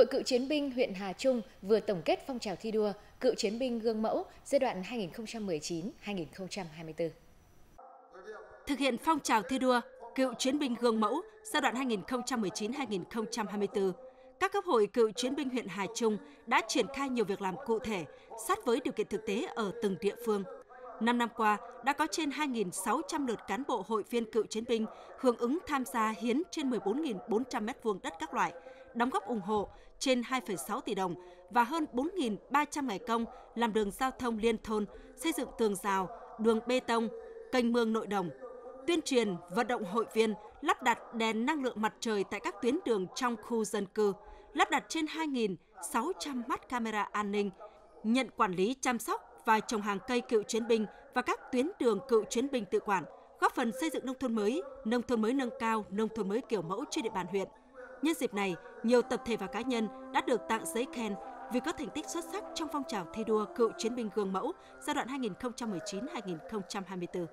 Hội Cựu Chiến binh huyện Hà Trung vừa tổng kết phong trào thi đua Cựu Chiến binh gương mẫu giai đoạn 2019-2024. Thực hiện phong trào thi đua Cựu Chiến binh gương mẫu giai đoạn 2019-2024, các cấp hội cựu chiến binh huyện Hà Trung đã triển khai nhiều việc làm cụ thể, sát với điều kiện thực tế ở từng địa phương. Năm năm qua, đã có trên 2.600 lượt cán bộ hội viên cựu chiến binh hưởng ứng tham gia hiến trên 14.400 m2 đất các loại, đóng góp ủng hộ trên 2,6 tỷ đồng và hơn 4.300 ngày công làm đường giao thông liên thôn, xây dựng tường rào, đường bê tông, kênh mương nội đồng, tuyên truyền, vận động hội viên lắp đặt đèn năng lượng mặt trời tại các tuyến đường trong khu dân cư, lắp đặt trên 2.600 mắt camera an ninh, nhận quản lý chăm sóc và trồng hàng cây cựu chiến binh và các tuyến đường cựu chiến binh tự quản, góp phần xây dựng nông thôn mới, nông thôn mới nâng cao, nông thôn mới kiểu mẫu trên địa bàn huyện. Nhân dịp này, nhiều tập thể và cá nhân đã được tặng giấy khen vì có thành tích xuất sắc trong phong trào thi đua cựu chiến binh gương mẫu giai đoạn 2019-2024.